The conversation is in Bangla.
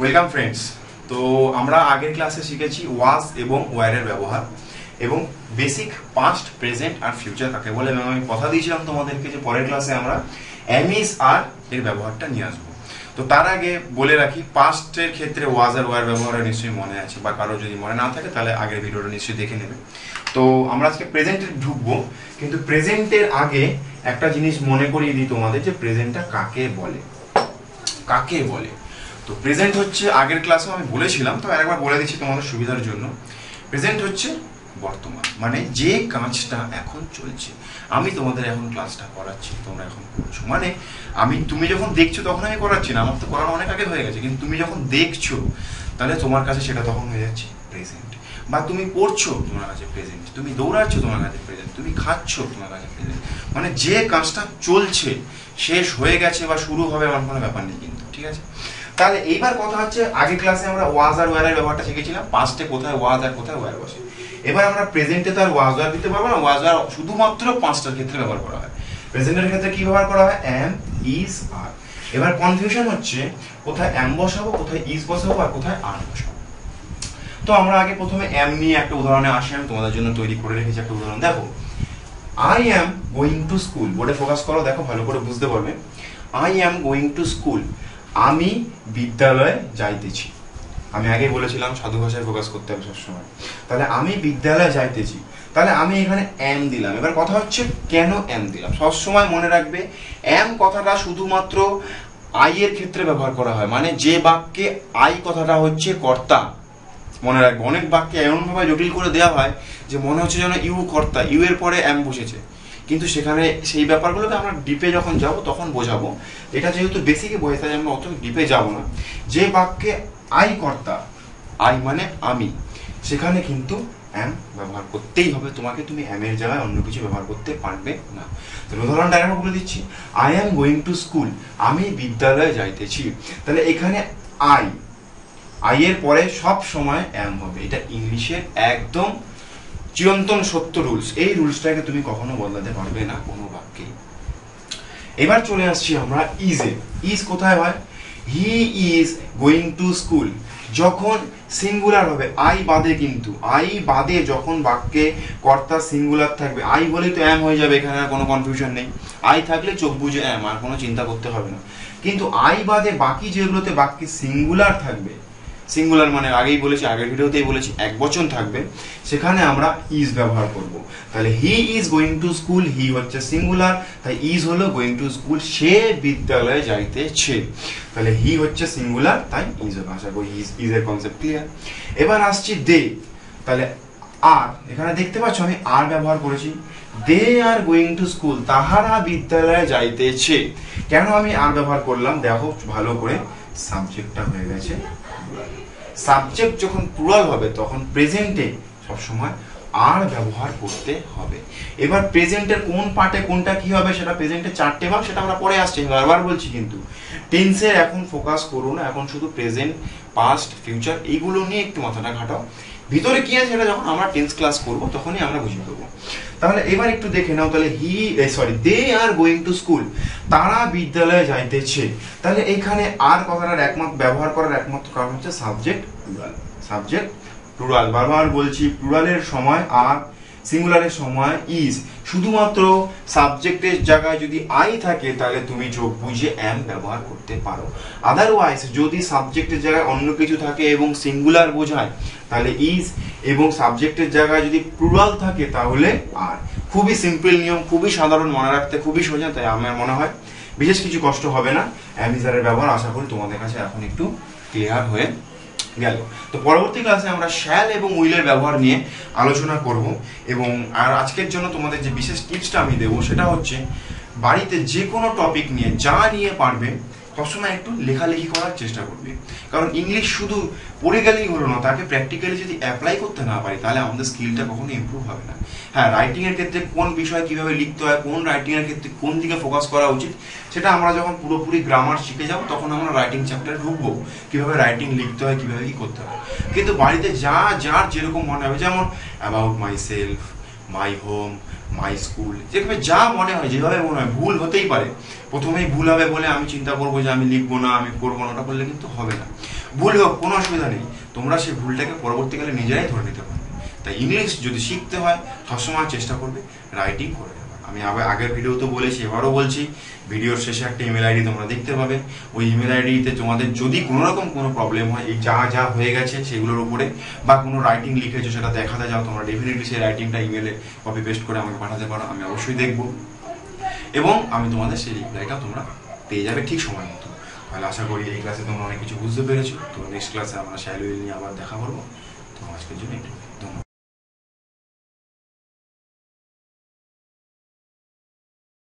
ওয়েলকাম ফ্রেন্ডস তো আমরা আগের ক্লাসে শিখেছি ওয়াজ এবং ওয়ারের ব্যবহার এবং বেসিক পাস্ট প্রেজেন্ট আর ফিউচার কাকে বলে। এবং আমি কথা দিয়েছিলাম তোমাদেরকে যে পরের ক্লাসে আমরা অ্যামিস আর এর ব্যবহারটা নিয়ে আসব। তো তার আগে বলে রাখি পাস্টের ক্ষেত্রে ওয়াজ আর ওয়ার ব্যবহার নিশ্চয়ই মনে আছে বা কারও যদি মনে না থাকে, তাহলে আগের ভিডিওটা নিশ্চয়ই দেখে নেবে। তো আমরা আজকে প্রেজেন্টে ঢুকবো, কিন্তু প্রেজেন্টের আগে একটা জিনিস মনে করিয়ে দিই তোমাদের যে প্রেজেন্টটা কাকে বলে। কাকে বলে? তো প্রেজেন্ট হচ্ছে, আগের ক্লাসেও আমি বলেছিলাম, তো আরেকবার বলে দিচ্ছি তোমাদের সুবিধার জন্য। প্রেজেন্ট হচ্ছে বর্তমান মানে যে কাজটা এখন চলছে। আমি তোমাদের এখন ক্লাসটা করাচ্ছি, তোমরা এখন করছ। মানে আমি, তুমি যখন দেখছ, তখন আমি করাচ্ছি না। আমার তো করানো অনেক আগে হয়ে গেছে, কিন্তু তুমি যখন দেখছ, তাহলে তোমার কাছে সেটা তখন হয়ে যাচ্ছে প্রেজেন্ট বা তুমি পড়ছো তোমার কাছে প্রেজেন্ট তুমি দৌড়াচ্ছ তোমার কাছে প্রেজেন্ট তুমি খাচ্ছ তোমার কাছে প্রেজেন্ট মানে যে কাজটা চলছে, শেষ হয়ে গেছে বা শুরু হবে, আমার কোনো ব্যাপার নেই কিন্তু, ঠিক আছে? তাহলে এইবার কথা হচ্ছে আগের ক্লাসে আমরা ওয়াজ আর ওয়ারের ব্যবহারটা শিখেছিলাম পাস্টে কোথায় ওয়াজ আর কোথায় ওয়ার বসে। এবার আমরা প্রেজেন্টে তো আর ওয়াজ ওয়ার দিতে পারব না ওয়াজ ওয়ার শুধুমাত্র পাঁচটার ক্ষেত্রে ব্যবহার করা হয়। প্রেজেন্টের ক্ষেত্রে কি ব্যবহার করা হয়? এম ইজ আর এবার কনফিউশন হচ্ছে, কোথায় এম বসাবো, কোথায় ইজ বসাবো, আর কোথায় আর বসাবো। তো আমরা আগে প্রথমে এম নিয়ে একটা উদাহরণে আসি, আমি তোমাদের জন্য তৈরি করে রেখেছি একটা উদাহরণ। দেখো I am going to school বোর্ডে ফোকাস করো, দেখো ভালো করে বুঝতে পারবে। I am going to school আমি বিদ্যালয়ে যাইতেছি। আমি আগে বলেছিলাম সাধু ভাষায় ফোকাস করতে হবে সবসময়। তাহলে আমি বিদ্যালয়ে যাইতেছি। তাহলে আমি এখানে এম দিলাম। এবার কথা হচ্ছে কেন এম দিলাম? সবসময় মনে রাখবে এম কথাটা শুধুমাত্র আই এর ক্ষেত্রে ব্যবহার করা হয়। মানে যে বাক্যে আই কথাটা হচ্ছে কর্তা, মনে রাখবে। অনেক বাক্যে এমনভাবে জটিল করে দেওয়া হয় যে মনে হচ্ছে যেন ইউ কর্তা, ইউ এর পরে এম বসেছে। কিন্তু সেখানে সেই ব্যাপারগুলোকে আমরা ডিপে যখন যাব, তখন বোঝাবো। এটা যেহেতু বেসিকে বোঝে তাই আমরা অত ডিপে যাব না। যে বাক্যে আই কর্তা আই মানে আমি, সেখানে কিন্তু অ্যাম ব্যবহার করতেই হবে। তোমাকে তুমি অ্যামের জায়গায় অন্য কিছু ব্যবহার করতে পারবে না। তাহলে উদাহরণটা আরেকবার বলে দিচ্ছি। I am going to school আমি বিদ্যালয়ে যাইতেছি। তাহলে এখানে আই আই এর পরে সব সময় অ্যাম হবে। এটা ইংলিশের একদম চিরন্তন সত্য রুলস এই রুলসটাকে তুমি কখনো বদলাতে পারবে না কোনো বাক্যেই। এবার চলে আসছি আমরা ইজে ইজ কোথায় হয়? He is going to school যখন সিঙ্গুলার হবে আই বাদে কিন্তু। আই বাদে যখন বাক্যে কর্তা সিঙ্গুলার থাকবে। আই বলেই তো অ্যাম হয়ে যাবে, এখানে আর কোনো কনফিউশন নেই। আই থাকলে চোখ বুঝে অ্যাম আর কোনো চিন্তা করতে হবে না। কিন্তু আই বাদে বাকি যেগুলোতে বাক্যে সিঙ্গুলার থাকবে সিঙ্গুলার মানে আগেই বলেছি, আগের ভিডিওতেই বলেছি, এক বচন থাকবে, সেখানে আমরা ইজ ব্যবহার করব। তাহলে he is going to school he হচ্ছে সিঙ্গুলার তাই ইজ হলো গোয়িং টু স্কুল সে বিদ্যালয়ে যাইতেছে তাহলে হি হচ্ছে সিঙ্গুলার তাই ইজ হবে। আশা করি ইজ ইজ এর কনসেপ্ট ক্লিয়ার এবার আসছি দে তাহলে আর, এখানে দেখতে পাচ্ছ আমি আর ব্যবহার করেছি। They are going to school তাহারা বিদ্যালয়ে যাইতেছে কেন আমি আর ব্যবহার করলাম? দেখো, ভালো করে সাবজেক্টটা হয়ে গেছে। সাবজেক্ট যখন প্লুরাল হবে, তখন প্রেজেন্টে সবসময় আর ব্যবহার করতে হবে। এবার প্রেজেন্টের কোন পার্টে কোনটা কি হবে, সেটা প্রেজেন্টের চারটে ভাগ, সেটা আমরা পরে আসছি বারবার বলছি কিন্তু। টেন্সের এখন ফোকাস করুন এখন শুধু প্রেজেন্ট পাস্ট ফিউচার এইগুলো নিয়ে একটু মাথাটা ঘাটাও। ভিতরে কি আছে সেটা যখন আমরা টেন্স ক্লাস করব, তখনই আমরা বুঝে দেবো। তাহলে এবার একটু দেখে নাও, তাহলে he sorry they are going to school তারা বিদ্যালয়ে যাইতেছে। তাহলে এখানে আর কথাটার একমাত্র ব্যবহার করার একমাত্র কারণ হচ্ছে সাবজেক্ট প্লুরাল সাবজেক্ট প্লুরাল বারবার বলছি প্লুরালের সময় আর সিঙ্গুলারের সময় ইজ শুধুমাত্র সাবজেক্টের জায়গায় যদি আই থাকে, তাহলে তুমি যোগ বুঝে এম ব্যবহার করতে পারো। আদারওয়াইজ যদি সাবজেক্টের জায়গায় অন্য কিছু থাকে এবং সিঙ্গুলার বোঝায়, তাহলে ইজ এবং সাবজেক্টের জায়গায় যদি প্লুরাল থাকে, তাহলে আর খুবই সিম্পল নিয়ম, খুবই সাধারণ, মনে রাখতে খুবই সোজা, তাই আমার মনে হয় বিশেষ কিছু কষ্ট হবে না। অ্যামিজারের ব্যবহার আশা করি তোমাদের কাছে এখন একটু ক্লিয়ার হয়ে গেল। তো পরবর্তী ক্লাসে আমরা শ্যাল এবং উইলের ব্যবহার নিয়ে আলোচনা করব এবং আর আজকের জন্য তোমাদের যে বিশেষ টিপসটা আমি দেবো সেটা হচ্ছে বাড়িতে যে কোনো টপিক নিয়ে যা নিয়ে পারবে সবসময় একটু লেখালেখি করার চেষ্টা করবে। কারণ ইংলিশ শুধু পড়ে গেলেই হলো না, তাকে প্র্যাকটিক্যালি যদি অ্যাপ্লাই করতে না পারি, তাহলে আমাদের স্কিলটা কখনো ইম্প্রুভ হবে না। হ্যাঁ রাইটিংয়ের ক্ষেত্রে কোন বিষয় কীভাবে লিখতে হয়, কোন রাইটিংয়ের ক্ষেত্রে কোন দিকে ফোকাস করা উচিত, সেটা আমরা যখন পুরোপুরি গ্রামার শিখে যাব, তখন আমরা রাইটিং চ্যাপ্টারে ঢুকবো, কীভাবে রাইটিং লিখতে হয়, কীভাবে কি করতে হয়। কিন্তু বাড়িতে যা, যার যেরকম মনে হবে, যেমন about myself my home my school যেভাবে যা মনে হয়, যেভাবে মনে হয়, ভুল হতেই পারে। প্রথমেই ভুল হবে বলে আমি চিন্তা করব যে আমি লিখব না, আমি করব না, ওটা করলে কিন্তু হবে না। ভুল হোক, কোনো অসুবিধা নেই। তোমরা সেই ভুলটাকে পরবর্তীকালে নিজেরাই ধরে নিতে পারবে। তাই ইংলিশ যদি শিখতে হয়, সবসময় চেষ্টা করবে রাইটিং করে। আমি আবার আগের ভিডিওতে বলেছি, এবারও বলছি ভিডিওর শেষে একটা ইমেল আইডি তোমরা দেখতে পাবে। ওই ইমেল আইডিতে তোমাদের যদি কোনো রকম কোনো প্রবলেম হয়, এই যা যা হয়ে গেছে সেগুলোর উপরে, বা কোনো রাইটিং লিখেছো সেটা দেখাতে যাও, তোমরা ডেফিনেটলি সেই রাইটিংটা ইমেলে কপি পেস্ট করে আমাকে পাঠাতে পারো, আমি অবশ্যই দেখব। এবং আমি তোমাদের সেই রিপ্লাইটা তোমরা পেয়ে যাবে ঠিক সময় মতো। তাহলে আশা করি এই ক্লাসে তোমরা অনেক কিছু বুঝতে পেরেছ। তো নেক্সট ক্লাসে আমরা শ্যালুইল নিয়ে আবার দেখা করব। তো আজকের জন্য এটুকু